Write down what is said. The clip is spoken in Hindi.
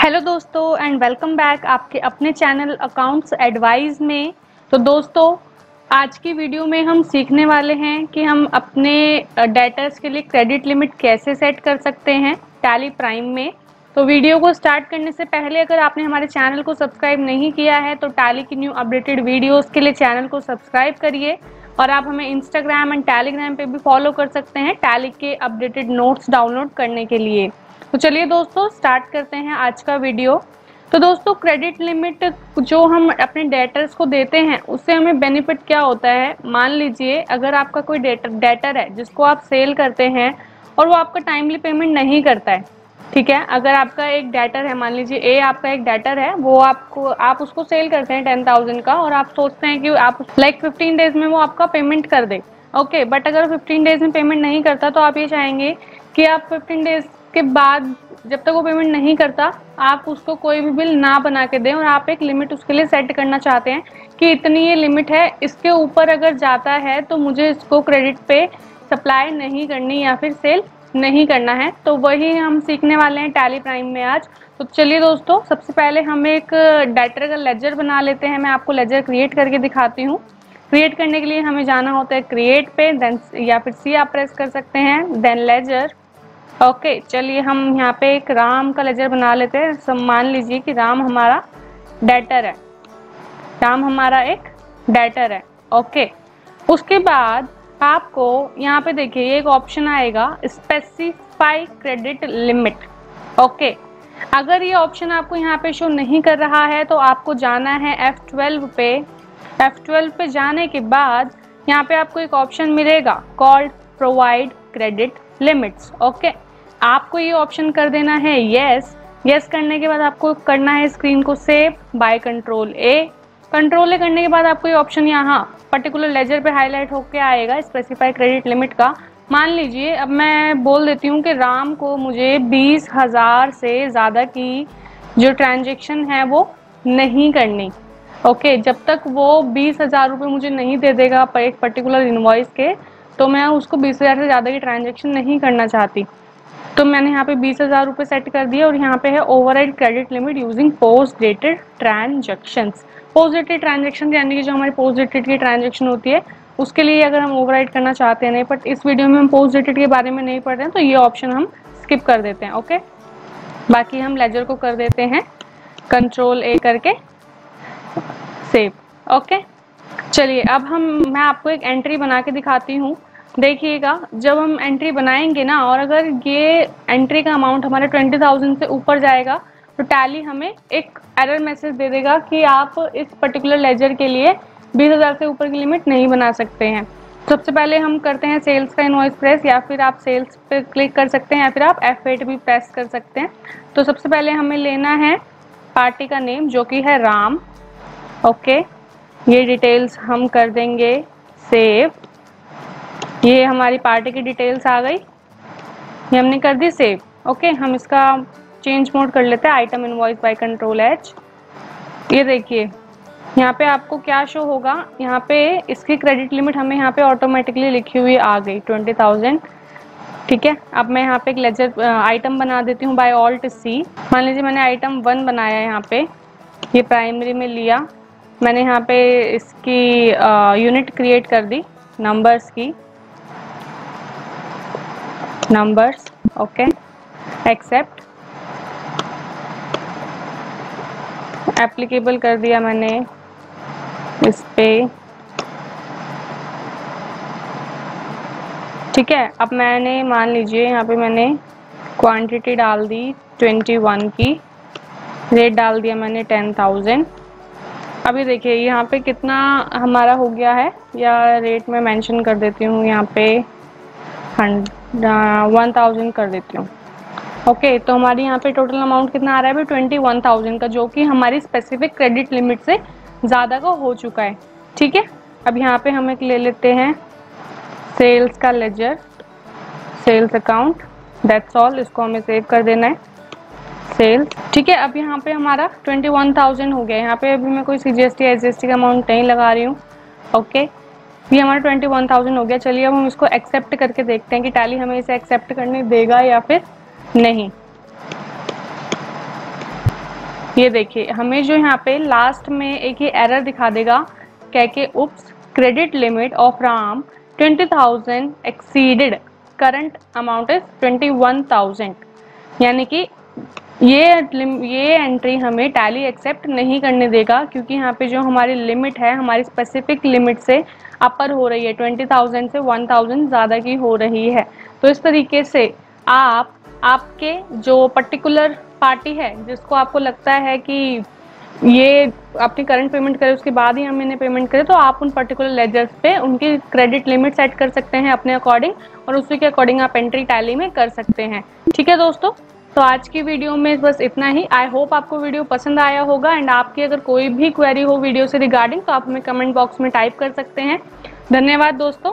हेलो दोस्तों एंड वेलकम बैक आपके अपने चैनल अकाउंट्स एडवाइस में। तो दोस्तों, आज की वीडियो में हम सीखने वाले हैं कि हम अपने डेटर्स के लिए क्रेडिट लिमिट कैसे सेट कर सकते हैं टैली प्राइम में। तो वीडियो को स्टार्ट करने से पहले अगर आपने हमारे चैनल को सब्सक्राइब नहीं किया है तो टैली की न्यू अपडेटेड वीडियोस के लिए चैनल को सब्सक्राइब करिए। और आप हमें इंस्टाग्राम एंड टेलीग्राम पे भी फॉलो कर सकते हैं टैली के अपडेटेड नोट्स डाउनलोड करने के लिए। तो चलिए दोस्तों स्टार्ट करते हैं आज का वीडियो तो दोस्तों क्रेडिट लिमिट जो हम अपने डेटर्स को देते हैं, उससे हमें बेनिफिट क्या होता है? मान लीजिए, अगर आपका कोई डेटर डेटर है, जिसको आप सेल करते हैं और वो आपका टाइमली पेमेंट नहीं करता है ठीक है? अगर आपका एक डेटर है, मान लीजिए ए आपका एक डेटर है, वो आपको, आप उसको सेल करते हैं टेन थाउज़ेंड का और आप सोचते हैं कि आप लाइक फिफ्टीन डेज़ में वो आपका पेमेंट कर दे। ओके बट अगर फिफ्टीन डेज़ में पेमेंट नहीं करता तो आप ये चाहेंगे कि आप फिफ्टीन डेज़ के बाद जब तक वो पेमेंट नहीं करता, आप उसको कोई भी बिल ना बना के दें और आप एक लिमिट उसके लिए सेट करना चाहते हैं कि इतनी ये लिमिट है, इसके ऊपर अगर जाता है तो मुझे इसको क्रेडिट पे सप्लाई नहीं करनी या फिर सेल नहीं करना है। तो वही हम सीखने वाले हैं टैली प्राइम में आज। तो चलिए दोस्तों, सबसे पहले हम एक डाटर का लेजर बना लेते हैं। मैं आपको लेजर क्रिएट करके दिखाती हूँ। क्रिएट करने के लिए हमें जाना होता है क्रिएट पे देन या फिर सी आप प्रेस कर सकते हैं देन लेजर ओके चलिए हम यहाँ पे एक राम का लेजर बना लेते हैं। सब मान लीजिए कि राम हमारा डेटर है। राम हमारा एक डेटर है। ओके उसके बाद आपको यहाँ पे देखिए एक ऑप्शन आएगा स्पेसिफाई क्रेडिट लिमिट ओके अगर ये ऑप्शन आपको यहाँ पे शो नहीं कर रहा है तो आपको जाना है F12 पे. F12 पे जाने के बाद यहाँ पे आपको एक ऑप्शन मिलेगा called provide credit limits okay आपको ये ऑप्शन कर देना है यस यस करने के बाद आपको करना है स्क्रीन को save by control A control A करने के बाद आपको ये ऑप्शन यहाँ पर्टिकुलर लेजर पे हाईलाइट होके आएगा स्पेसिफाई क्रेडिट लिमिट का। मान लीजिए, अब मैं बोल देती हूँ कि राम को मुझे बीस हज़ार से ज़्यादा की जो ट्रांजेक्शन है वो नहीं करनी। ओके जब तक वो बीस हज़ार रुपये मुझे नहीं दे देगा पर एक पर्टिकुलर इन्वॉइस के तो मैं उसको बीस हज़ार से ज़्यादा की ट्रांजेक्शन नहीं करना चाहती। तो मैंने यहाँ पे बीस हज़ार रुपये सेट कर दिया और यहाँ पे है over credit limit using post dated transaction post dated transaction यानी कि जो हमारी पोस्ट डेटेड की ट्रांजेक्शन होती है, उसके लिए अगर हम ओवर करना चाहते हैं नहीं बट इस वीडियो में हम पोस्ट डेटेड के बारे में नहीं पढ़ रहे हैं तो ये ऑप्शन हम स्किप कर देते हैं ओके बाकी हम लेजर को कर देते हैं कंट्रोल ए करके सेव ओके चलिए, अब हम, मैं आपको एक एंट्री बना के दिखाती हूँ। देखिएगा, जब हम एंट्री बनाएँगे ना, और अगर ये एंट्री का अमाउंट हमारे ट्वेंटी थाउज़ेंड से ऊपर जाएगा तो टैली हमें एक एरर मैसेज दे देगा कि आप इस पर्टिकुलर लेजर के लिए बीस हज़ार से ऊपर की लिमिट नहीं बना सकते हैं। सबसे पहले हम करते हैं सेल्स का इनवॉइस प्रेस या फिर आप सेल्स पे क्लिक कर सकते हैं, या फिर आप एफ़ भी प्रेस कर सकते हैं। तो सबसे पहले हमें लेना है पार्टी का नेम जो कि है राम। ओके ये डिटेल्स हम कर देंगे सेव ये हमारी पार्टी की डिटेल्स आ गई। ये हमने कर दी सेव। ओके, हम इसका चेंज मोड कर लेते हैं। Item invoice by control H. ये देखिए, यहाँ पे आपको क्या शो होगा? यहाँ पे इसकी क्रेडिट लिमिट हमें यहाँ पे ऑटोमेटिकली लिखी हुई आ गई ट्वेंटी थाउज़ेंड ठीक है, अब मैं यहाँ पे एक लेजर आइटम बना देती हूँ बाय ऑल्ट सी मान लीजिए मैंने आइटम वन बनाया यहाँ पे। ये प्राइमरी में लिया। मैंने यहाँ पे इसकी यूनिट क्रिएट कर दी नंबर्स की। Numbers, okay? Accept. एप्लीकेबल कर दिया मैंने इस पे। ठीक है, अब मैंने मान लीजिए यहाँ पे मैंने क्वांटिटी डाल दी ट्वेंटी वन की। रेट डाल दिया मैंने टेन थाउज़ेंड अभी देखिए, यहाँ पे कितना हमारा हो गया है? या रेट में मेंशन कर देती हूँ यहाँ पे। वन थाउज़ेंड कर देती हूँ। ओके okay, तो हमारी यहाँ पे टोटल अमाउंट कितना आ रहा है अभी ट्वेंटी वन थाउज़ेंड का जो कि हमारी स्पेसिफिक क्रेडिट लिमिट से ज़्यादा का हो चुका है। ठीक है? अब यहाँ पे हम एक ले लेते हैं। सेल्स का ledger sales account that's all इसको हमें सेव कर देना है। सेल्स ठीक है? अब यहाँ पे हमारा ट्वेंटी वन थाउज़ेंड हो गया। यहाँ पे अभी मैं कोई C G S T S G S T का अमाउंट नहीं लगा रही हूँ। Okay okay. ये हमारा ट्वेंटी वन थाउज़ेंड हो गया। चलिए अब हम इसको एक्सेप्ट करके देखते हैं कि टैली हमें इसे एक्सेप्ट करने देगा या फिर नहीं। ये देखिए, हमें जो यहाँ पे लास्ट में एक ये एरर दिखा देगा, कह के oops credit limit of Ram twenty thousand exceeded current amount is twenty one thousand यानी कि ये ये एंट्री हमें टैली एक्सेप्ट नहीं करने देगा, क्योंकि यहाँ पे जो हमारी लिमिट है, हमारी स्पेसिफिक लिमिट से अपर हो रही है ट्वेंटी थाउज़ेंड से वन थाउज़ेंड ज़्यादा की हो रही है। तो इस तरीके से आप, आपके जो पर्टिकुलर पार्टी है, जिसको आपको लगता है कि ये अपनी करंट पेमेंट करे, उसके बाद ही हम इन्हें पेमेंट करें तो आप उन पर्टिकुलर लेजर्स पे उनकी क्रेडिट लिमिट सेट कर सकते हैं अपने अकॉर्डिंग और उसी के अकॉर्डिंग आप एंट्री टैली में कर सकते हैं। ठीक है दोस्तों? तो आज की वीडियो में बस इतना ही। आई होप आपको वीडियो पसंद आया होगा एंड आपकी अगर कोई भी क्वेरी हो वीडियो से रिगार्डिंग तो आप हमें कमेंट बॉक्स में टाइप कर सकते हैं। धन्यवाद दोस्तों।